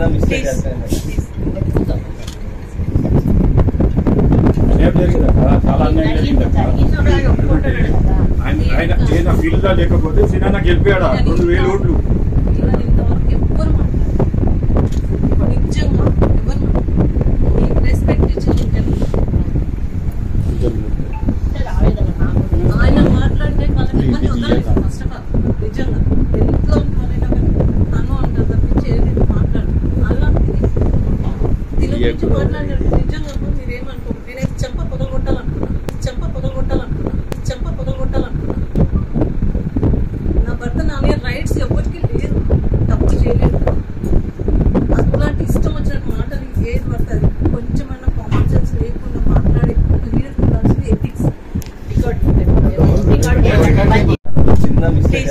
చిన్న మిస్టేక్ ఆయన ఆయన ఏదైనా ఫీల్డ్ లేకపోతే సినిమా గెలిపాడా? రెండు వేల ఓట్లు. గురించి మాట్లాడాడు నిజంగా మీరేమనుకో నేనైతే చెంప పొదలు కొట్టాలనుకున్నాను చెంప పొదలు కొట్టాలనుకున్నాను చెంప పొదలు కొట్టాలనుకున్నాను నా భర్త నా మీద రైట్స్ ఎవరికి లేదు. తప్పు చేయలేదు. అలాంటి ఇష్టం వచ్చినట్టు మాటలు ఏది పడుతుంది కొంచెమైనా కామన్ సెన్స్ లేకుండా మాట్లాడే లీడర్ ఉండాల్సింది ఎథిక్స్ చిన్న మిస్టేక్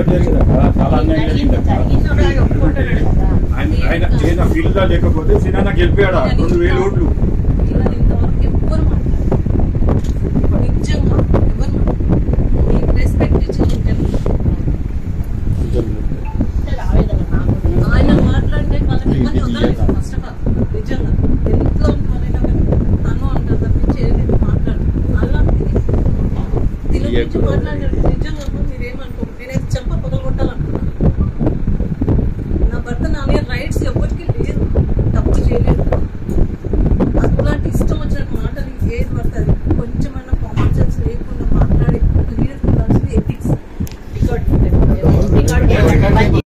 అంతే ఏం జరిగిందక్క చాలా అన్యాయం జరిగిందక్క ఆయన ఆయన ఫీల్డ్లో లేకపోతే సినిమా గెలిపాడా రెండు వేల ఓట్లు నిజంగా. i